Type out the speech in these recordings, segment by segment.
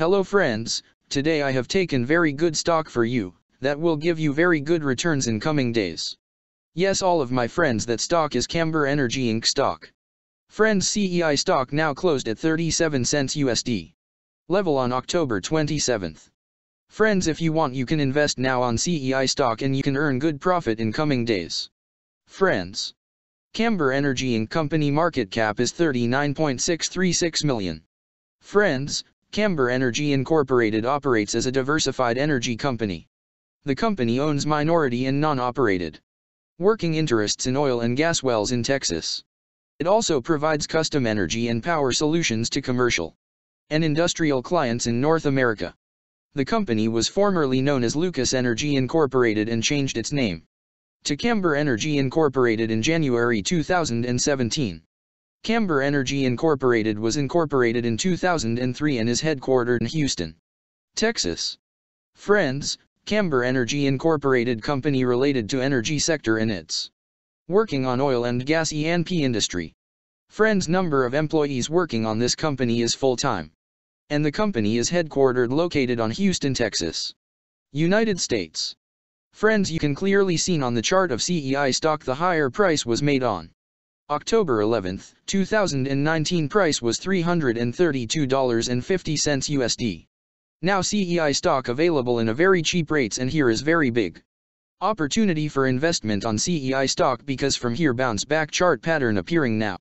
Hello friends, today I have taken very good stock for you, that will give you very good returns in coming days. Yes all of my friends that stock is Camber Energy Inc. stock. Friends CEI stock now closed at 37 cents USD. Level on October 27th. Friends if you want you can invest now on CEI stock and you can earn good profit in coming days. Friends. Camber Energy Inc. company market cap is 39.636 million. Friends, Camber Energy Incorporated operates as a diversified energy company. The company owns minority and non-operated working interests in oil and gas wells in Texas. It also provides custom energy and power solutions to commercial and industrial clients in North America. The company was formerly known as Lucas Energy Incorporated and changed its name to Camber Energy Incorporated in January 2017. Camber Energy Incorporated was incorporated in 2003 and is headquartered in Houston, Texas. Friends, Camber Energy Incorporated company related to energy sector and its working on oil and gas E&P industry. Friends number of employees working on this company is full-time. And the company is headquartered located on Houston, Texas, United States. Friends you can clearly seen on the chart of CEI stock the higher price was made on October 11, 2019 price was $332.50 USD. Now CEI stock available in a very cheap rates and here is very big. Opportunity for investment on CEI stock because from here bounce back chart pattern appearing now.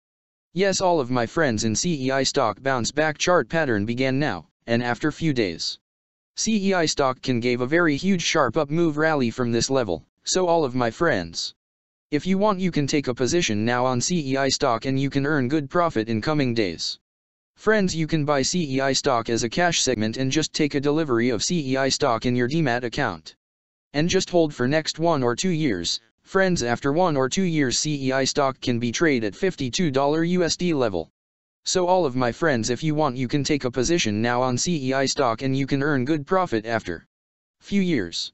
Yes all of my friends in CEI stock bounce back chart pattern began now, and after few days. CEI stock can gave a very huge sharp up move rally from this level, so all of my friends. If you want you can take a position now on CEI stock and you can earn good profit in coming days. Friends you can buy CEI stock as a cash segment and just take a delivery of CEI stock in your demat account. And just hold for next one or two years, friends after one or two years CEI stock can be traded at $52 USD level. So all of my friends if you want you can take a position now on CEI stock and you can earn good profit after few years.